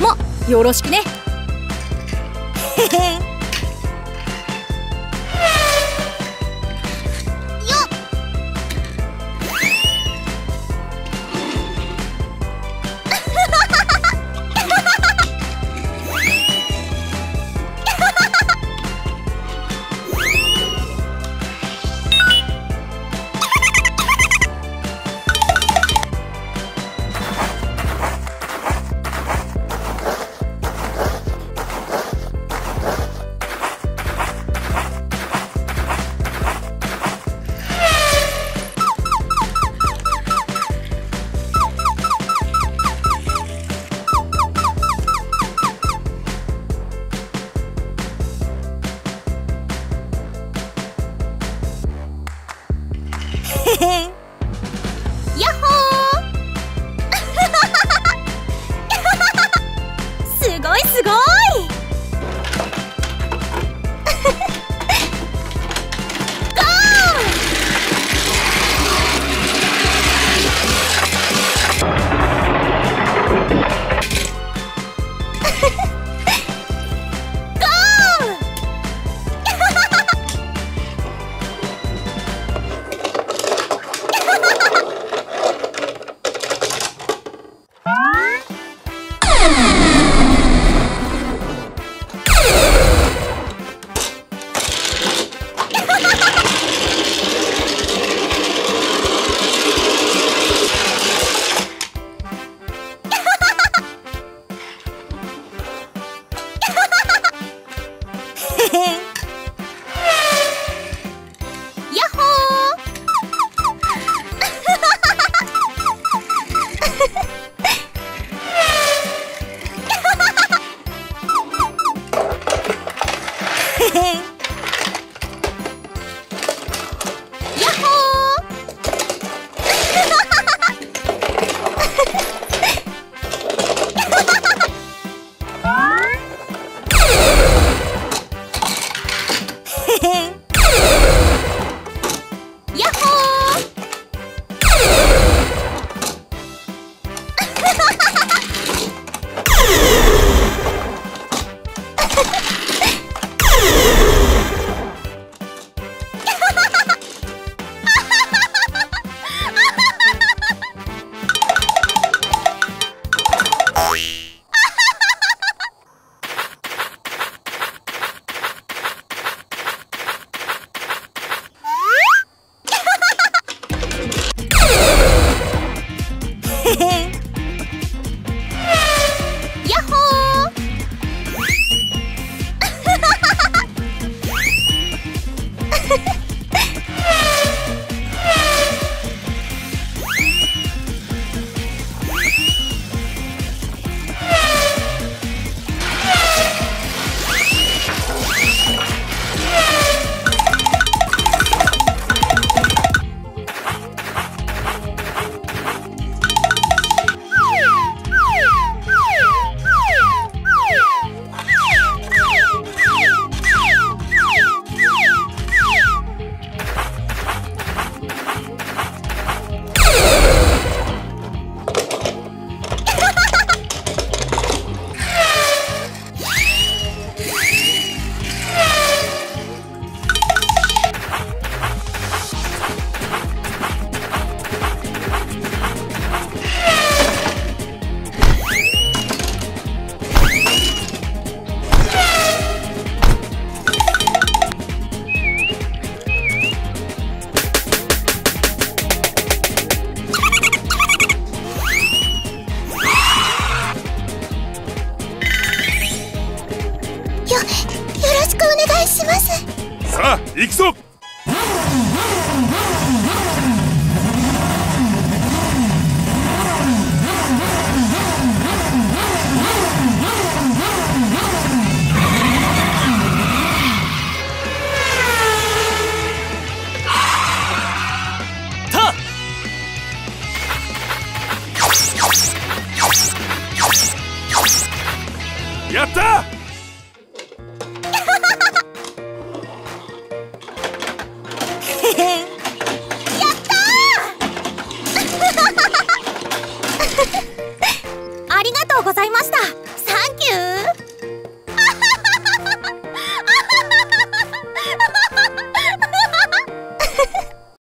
もよろしくね。さあ行くぞ。ございました。サンキュー